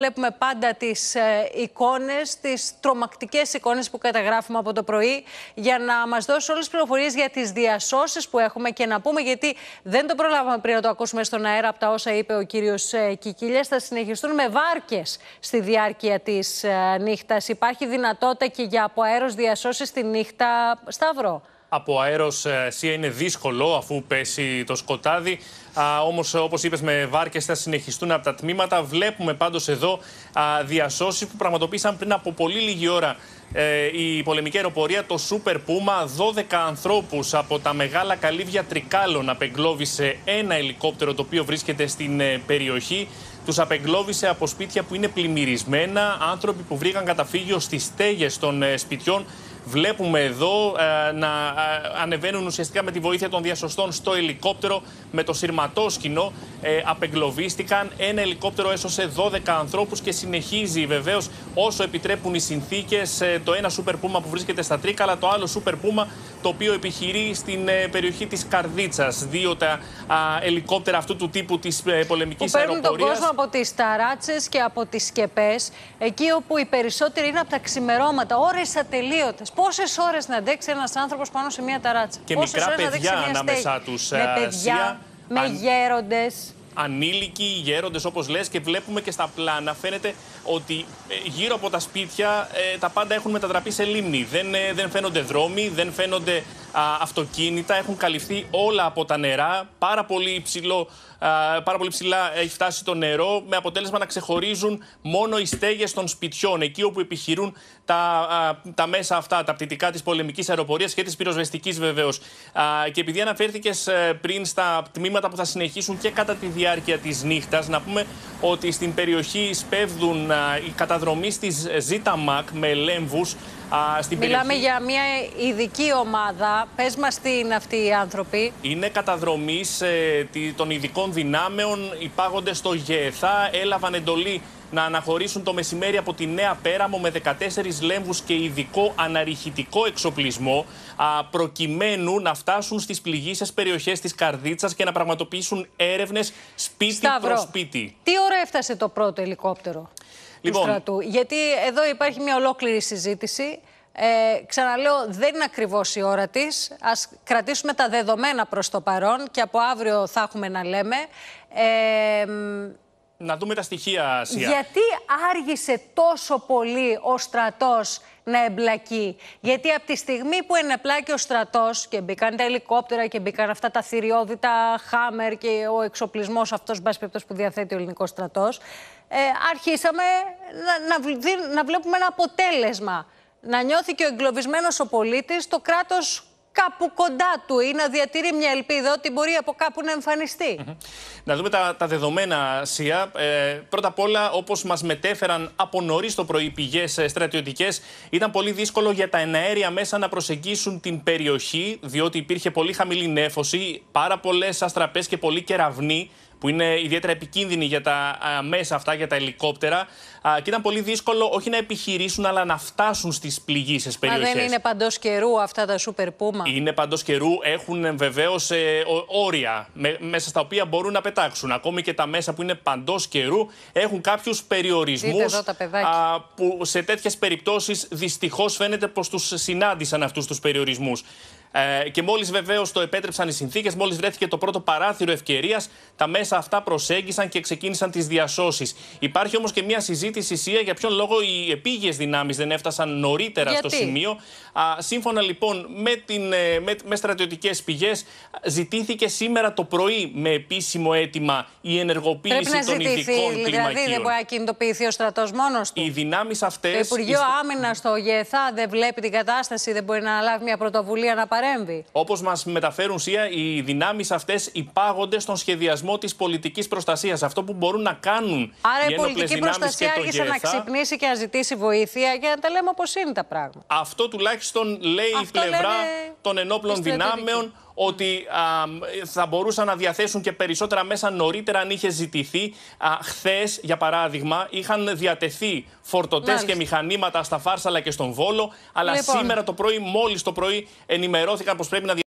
Βλέπουμε πάντα τις ε, εικόνες, τις τρομακτικές εικόνες που καταγράφουμε από το πρωί για να μας δώσει όλες τις πληροφορίες για τις διασώσεις που έχουμε και να πούμε γιατί δεν το προλάβαμε πριν να το ακούσουμε στον αέρα από τα όσα είπε ο κύριος ε, Κικίλιας θα συνεχιστούν με βάρκες στη διάρκεια της ε, νύχτας. Υπάρχει δυνατότητα και για από αέρος διασώσεις τη νύχτα, Σταύρο; Από αέρος ε, ΣΥΑ είναι δύσκολο αφού πέσει το σκοτάδι. Όμως, όπως είπες, με βάρκες θα συνεχιστούν από τα τμήματα. Βλέπουμε πάντως εδώ διασώσεις που πραγματοποίησαν πριν από πολύ λίγη ώρα ε, η πολεμική αεροπορία, το Super Puma. 12 ανθρώπους από τα μεγάλα καλύβια Τρικάλων απεγκλώβησε ένα ελικόπτερο το οποίο βρίσκεται στην ε, περιοχή. Τους απεγκλώβησε από σπίτια που είναι πλημμυρισμένα, άνθρωποι που βρήκαν καταφύγιο στις στέγες των σπιτιών Βλέπουμε εδώ ε, να ε, ανεβαίνουν ουσιαστικά με τη βοήθεια των διασωστών στο ελικόπτερο με το σειρματόσκηνο. Ε, απεγκλωβίστηκαν. Ένα ελικόπτερο έσωσε 12 ανθρώπους και συνεχίζει βεβαίως όσο επιτρέπουν οι συνθήκες. Ε, το ένα Super Puma που βρίσκεται στα Τρίκαλα, το άλλο Super Puma το οποίο επιχειρεί στην ε, περιοχή της Καρδίτσας. Δύο τα α, ελικόπτερα αυτού του τύπου της ε, πολεμικής αεροπορία. Παίρνουν τον κόσμο από τις ταράτσες και από τις σκεπές, εκεί όπου οι περισσότεροι είναι από τα ξημερώματα, ώρες ατελείωτες. Πόσες ώρες να αντέξει ένας άνθρωπος πάνω σε μια ταράτσα; Και Πόσες μικρά παιδιά ανάμεσά τους. Με ε, παιδιά, με αν... γέροντες ανήλικοι, γέροντες όπως λες και βλέπουμε και στα πλάνα φαίνεται ότι ε, γύρω από τα σπίτια ε, τα πάντα έχουν μετατραπεί σε λίμνη. Δεν, δεν φαίνονται δρόμοι, δεν φαίνονται αυτοκίνητα, έχουν καλυφθεί όλα από τα νερά. Πάρα πολύ, υψηλό, πάρα πολύ ψηλά έχει φτάσει το νερό, με αποτέλεσμα να ξεχωρίζουν μόνο οι στέγες των σπιτιών, εκεί όπου επιχειρούν τα, τα μέσα αυτά, τα πτυτικά της πολεμικής αεροπορίας και της πυροσβεστικής βεβαίως. Και επειδή αναφέρθηκε ε, πριν στα τμήματα που θα συνεχίσουν και κατά τη διάρκεια της νύχτας, να πούμε ότι στην περιοχή σπέβδουν οι καταδρομή τη ΖΙΤΑΜΑΚ με λέμβου στην Μιλάμε για μια ειδική ομάδα. Πες μας τι είναι αυτοί οι άνθρωποι. Είναι καταδρομή ε, των ειδικών δυνάμεων. Υπάγονται στο ΓΕΘΑ. Έλαβαν εντολή να αναχωρήσουν το μεσημέρι από τη Νέα Πέραμο με 14 λέμβους και ειδικό αναρριχητικό εξοπλισμό α, προκειμένου να φτάσουν στις πληγήσεις περιοχές της Καρδίτσας και να πραγματοποιήσουν έρευνες σπίτι Σταύρο, προς σπίτι. Τι ώρα έφτασε το πρώτο ελικόπτερο λοιπόν, του στρατού; Γιατί εδώ υπάρχει μια ολόκληρη συζήτηση. Ε, ξαναλέω, δεν είναι ακριβώς η ώρα της. Α κρατήσουμε τα δεδομένα προς το παρόν και από αύριο θα έχουμε να λέμε. Ε, να δούμε τα στοιχεία, Σία. Γιατί άργησε τόσο πολύ ο στρατός να εμπλακεί; Γιατί από τη στιγμή που ενεπλάκει ο στρατός και μπήκαν τα ελικόπτερα και μπήκαν αυτά τα θηριώδητα χάμερ και ο εξοπλισμός αυτός που διαθέτει ο ελληνικός στρατός, ε, αρχίσαμε να, να, να βλέπουμε ένα αποτέλεσμα. Να νιώθει και ο εγκλωβισμένος ο πολίτης, το κράτος κάπου κοντά του ή να διατηρεί μια ελπίδα ότι μπορεί από κάπου να εμφανιστεί. Να δούμε τα, τα δεδομένα, Σία. Ε, πρώτα απ' όλα, όπως μας μετέφεραν από νωρίς το πρωί πηγές ε, στρατιωτικές, ήταν πολύ δύσκολο για τα εναέρια μέσα να προσεγγίσουν την περιοχή, διότι υπήρχε πολύ χαμηλή νέφωση, πάρα πολλές αστραπές και πολύ κεραυνοί που είναι ιδιαίτερα επικίνδυνοι για τα μέσα αυτά, για τα ελικόπτερα. και ήταν πολύ δύσκολο όχι να επιχειρήσουν, αλλά να φτάσουν στις πληγήσεις περιοχέ. Μα δεν είναι παντός καιρού αυτά τα σούπερ πούμα. Είναι παντός καιρού. Έχουν βεβαίως ε, όρια μέσα στα οποία μπορούν να πετάξουν. Ακόμη και τα μέσα που είναι παντός καιρού έχουν κάποιους περιορισμούς. Που σε τέτοιες περιπτώσεις δυστυχώς φαίνεται πως τους συνάντησαν αυτούς τους περιορισμούς. Ε, και μόλις βεβαίως το επέτρεψαν οι συνθήκες, μόλις βρέθηκε το πρώτο παράθυρο ευκαιρίας, τα μέσα αυτά προσέγγισαν και ξεκίνησαν τις διασώσεις. Υπάρχει όμως και μια συζήτηση σία για ποιον λόγο οι επίγειες δυνάμεις δεν έφτασαν νωρίτερα στο σημείο. Α, σύμφωνα λοιπόν με, την, ε, με, με στρατιωτικές πηγές, ζητήθηκε σήμερα το πρωί με επίσημο αίτημα η ενεργοποίηση των ειδικών κλιμακίων. Δηλαδή δεν μπορεί να κινητοποιηθεί ο στρατός μόνος του. Οι δυνάμεις αυτές. Το Υπουργείο Άμυνας στο ΓΕΘΑ δεν βλέπει την κατάσταση, δεν μπορεί να λάβει μια πρωτοβουλία να παρέμβει. Όπως μας μεταφέρουν ΣΥΑ, οι δυνάμεις αυτές υπάγονται στον σχεδιασμό της πολιτικής προστασίας. Αυτό που μπορούν να κάνουν Άρα οι η πολιτική προστασία άρχισε να ξυπνήσει και να ζητήσει βοήθεια για να τα λέμε όπως είναι τα πράγματα. Αυτό τουλάχιστον λέει Αυτό η πλευρά των ενόπλων δυνάμεων ότι θα μπορούσαν να διαθέσουν και περισσότερα μέσα νωρίτερα αν είχε ζητηθεί. Χθες, για παράδειγμα, είχαν διατεθεί φορτωτές και μηχανήματα στα Φάρσαλα και στον Βόλο. Αλλά λοιπόν. σήμερα το πρωί, μόλις το πρωί, ενημερώθηκαν πως πρέπει να